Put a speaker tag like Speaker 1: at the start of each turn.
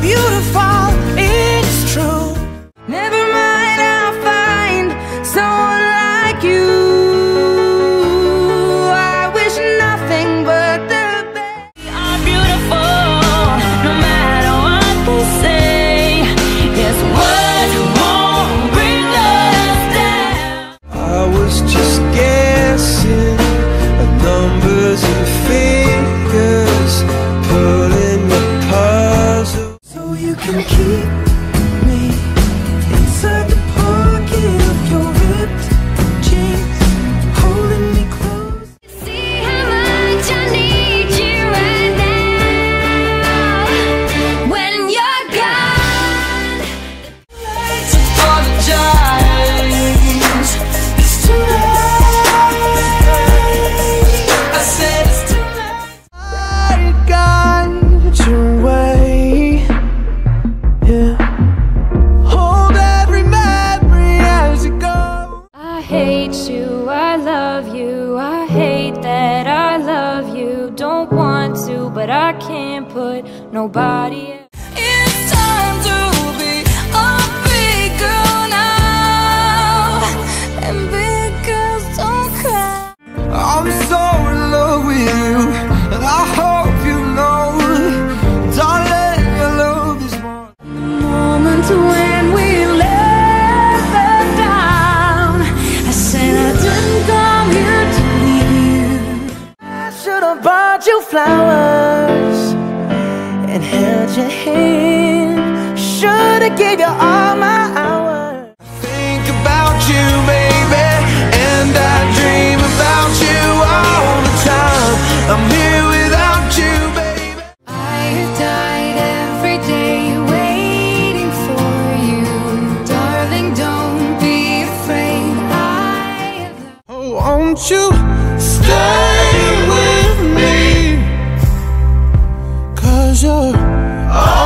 Speaker 1: beautiful. love you. I hate that I love you. Don't want to, but I can't put nobody else.
Speaker 2: I'm so in love with you, and I hope you know, darling, your love is. The
Speaker 1: moment when flowers and held your hand. Shoulda gave you all my hours.
Speaker 2: Think about you, baby, and I dream about you all the time. I'm here without you, baby.
Speaker 1: I have died every day waiting for you, darling. Don't be afraid. I have.
Speaker 2: oh, won't you stay? pleasure. Oh.